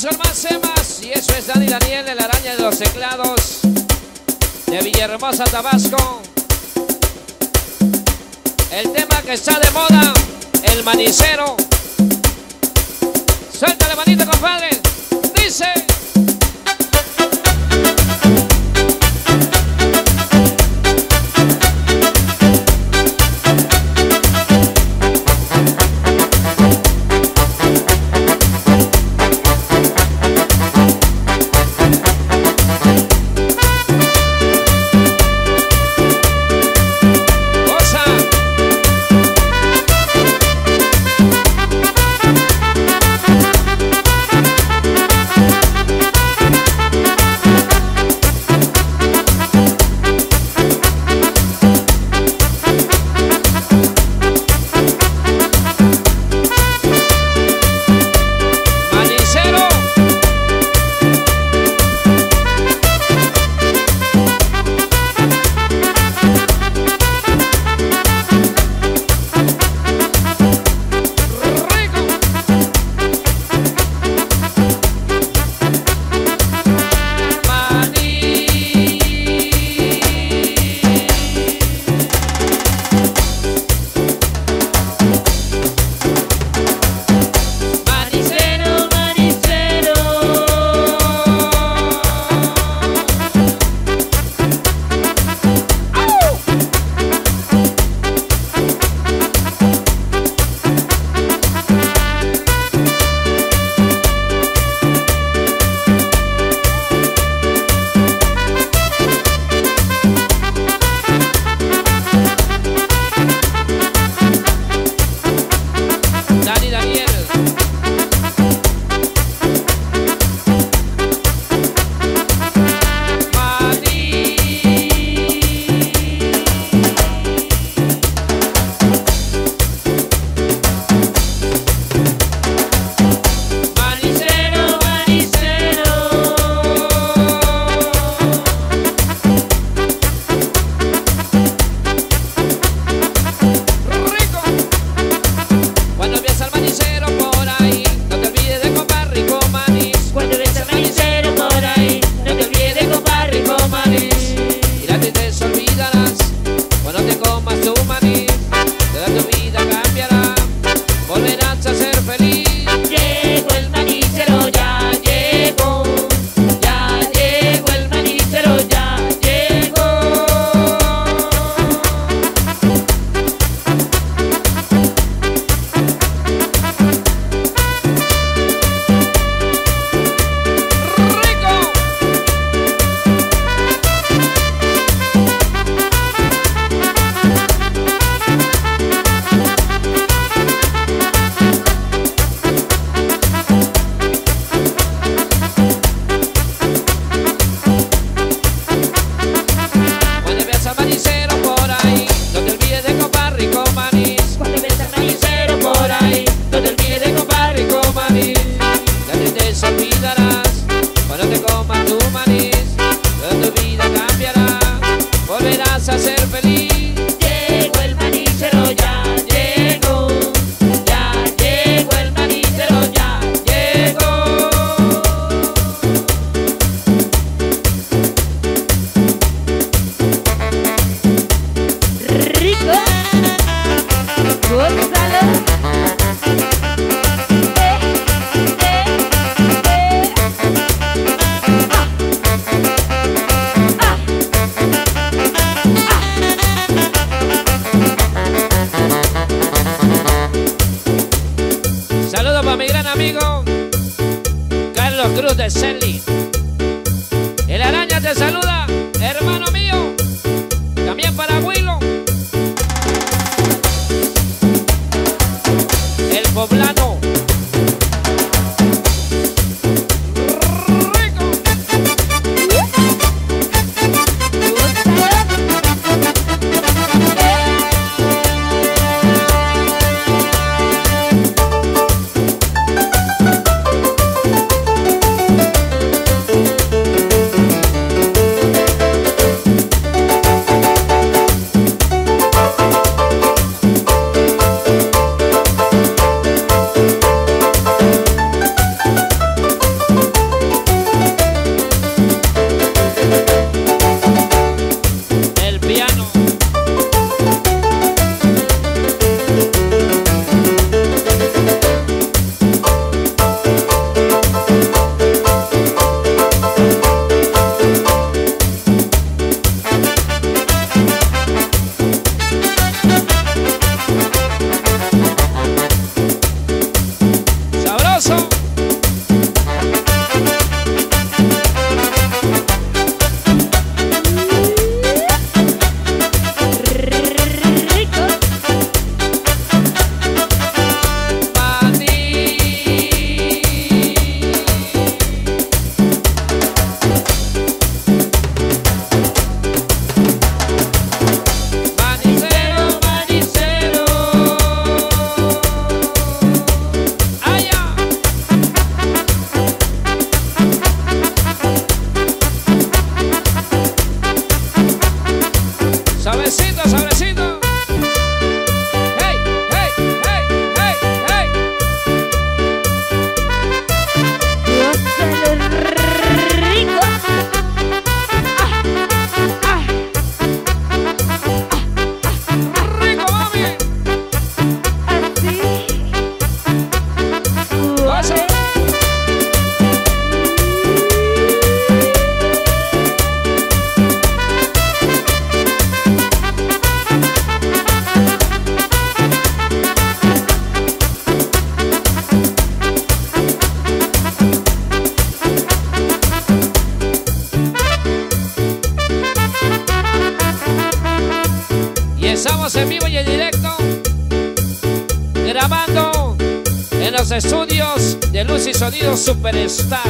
con más y eso es Dani Daniel, el araña de los teclados de Villahermosa, Tabasco. El tema que está de moda, el manicero. Suéltale manito, compadre. Hermano. en vivo y en directo, grabando en los estudios de Luz y Sonido Superstar.